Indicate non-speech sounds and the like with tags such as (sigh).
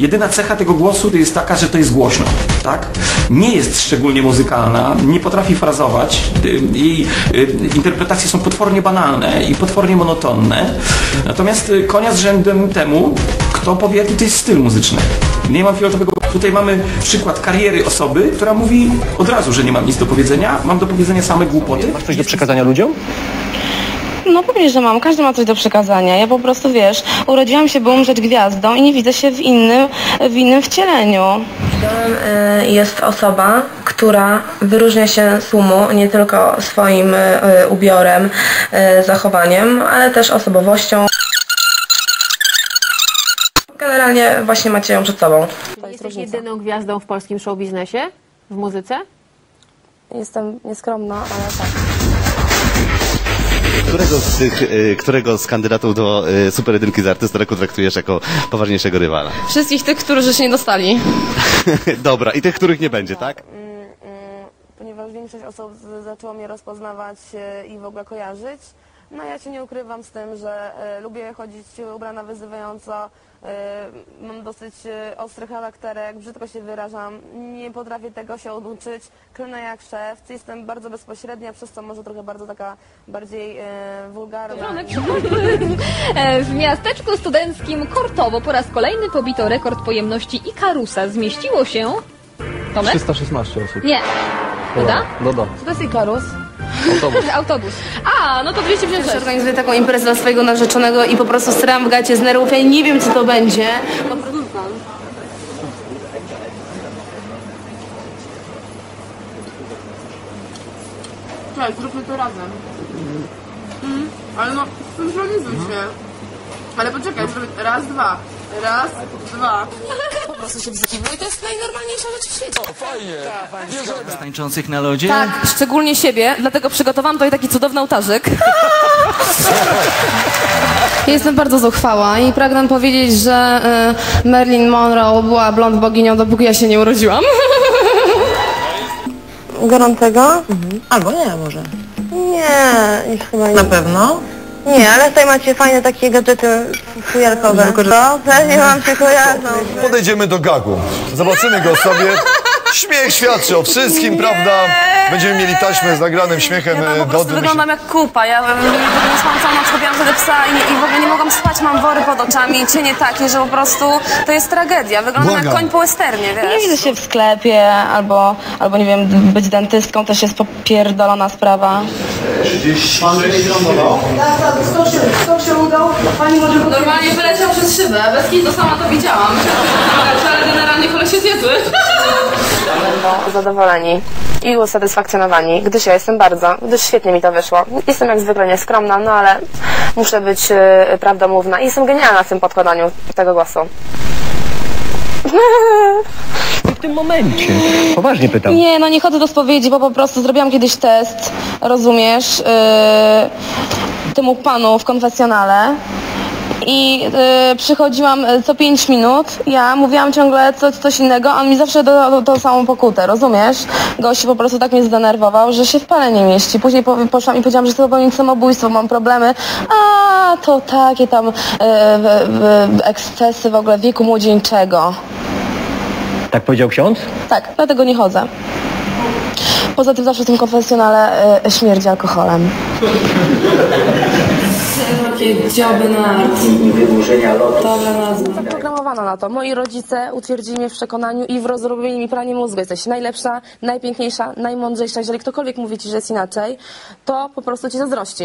Jedyna cecha tego głosu to jest taka, że to jest głośno, tak? Nie jest szczególnie muzykalna, nie potrafi frazować, y, jej y, interpretacje są potwornie banalne i potwornie monotonne. Natomiast y, konia z rzędem temu, kto powie, jaki to jest styl muzyczny. Nie mam fioletowego... Tutaj mamy przykład kariery osoby, która mówi od razu, że nie mam nic do powiedzenia, mam do powiedzenia same głupoty. Masz coś do przekazania ludziom? No pewnie, że mam. Każdy ma coś do przekazania. Ja po prostu, wiesz, urodziłam się, by umrzeć gwiazdą i nie widzę się w innym, w innym wcieleniu. Idolem y, jest osoba, która wyróżnia się z tłumu nie tylko swoim y, ubiorem, y, zachowaniem, ale też osobowością. Generalnie właśnie macie ją przed sobą. Jesteś jedyną gwiazdą w polskim showbiznesie? W muzyce? Jestem nieskromna, ale tak. Którego z tych, y, którego z kandydatów do y, Super Jedynki z Artysty Roku traktujesz jako poważniejszego rywala? Wszystkich tych, którzy się nie dostali. (laughs) Dobra, i tych, których nie będzie, tak? Ponieważ większość osób zaczęło mnie rozpoznawać e, i w ogóle kojarzyć, no ja się nie ukrywam z tym, że e, lubię chodzić ubrana wyzywająco, e, mam dosyć e, ostry charakterek, brzydko się wyrażam, nie potrafię tego się oduczyć, klnę jak szef, jestem bardzo bezpośrednia, przez co może trochę bardzo taka bardziej e, wulgarna. (laughs) E, W miasteczku studenckim Kortowo po raz kolejny pobito rekord pojemności Ikarusa. Zmieściło się... Tomek? 316 osób. Nie. Doda? Doda. Co to jest Ikarus? Autobus. (laughs) Autobus. A, no to 256. Organizuję taką imprezę dla swojego narzeczonego i po prostu staram w gacie z nerwów, ja nie wiem co to będzie. Po prostu Cześć, zróbmy to razem. Mm, ale no, synchronizuj się. Ale poczekaj, zrobię raz, dwa. Raz, dwa. tańczących na lodzie? Tak, szczególnie siebie, dlatego przygotowałam tutaj taki cudowny ołtarzyk. Jestem bardzo zuchwała i pragnę powiedzieć, że y, Marilyn Monroe była blond boginią, dopóki ja się nie urodziłam. Gorącego? Albo nie może. Nie, już chyba nie. Na pewno? Nie, ale tutaj macie fajne takie gadżety fujarkowe. No, pewnie wam się kojarzą. Podejdziemy do gagu. Zobaczymy go sobie. Śmiech świadczy o wszystkim, prawda? Będziemy mieli taśmę z nagranym śmiechem Ja tam e, po prostu Dody. wyglądam jak kupa. Ja um, nie spałam całą noc, chodziłam wtedy psa i, i w ogóle nie mogłam spać, mam wory pod oczami, cienie takie, że po prostu to jest tragedia. Wyglądam jak Błagam. koń po westernie, wiesz. Nie widzę się w sklepie, albo, albo nie wiem, być dentystką też jest popierdolona sprawa. Normalnie wyleciał przez szybę, bez kitu sama to widziałam. Ale generalnie koleś jest niezły. Zadowoleni i usatysfakcjonowani, gdyż ja jestem bardzo, gdyż świetnie mi to wyszło. Jestem jak zwykle nieskromna, no ale muszę być e, prawdomówna i jestem genialna w tym podkładaniu tego głosu. W tym momencie. Poważnie pytam. Nie, no nie chodzę do spowiedzi, bo po prostu zrobiłam kiedyś test, rozumiesz, yy, temu panu w konfesjonale. I yy, przychodziłam y, co 5 minut, ja mówiłam ciągle coś, coś innego, a on mi zawsze do, tą samą pokutę, rozumiesz? Gość po prostu tak mnie zdenerwował, że się w pale nie mieści. Później po, poszłam i powiedziałam, że chcę popełnić samobójstwo, mam problemy. A to takie tam w, w, ekscesy w ogóle wieku młodzieńczego. Tak powiedział ksiądz? Tak, dlatego nie chodzę. Poza tym zawsze w tym konfesjonale y, śmierdzi alkoholem. Zaprogramowano na to. Moi rodzice utwierdzili mnie w przekonaniu i w rozrobieniu mi pranie mózgu. Jesteś najlepsza, najpiękniejsza, najmądrzejsza. Jeżeli ktokolwiek mówi ci, że jest inaczej, to po prostu ci zazdrości.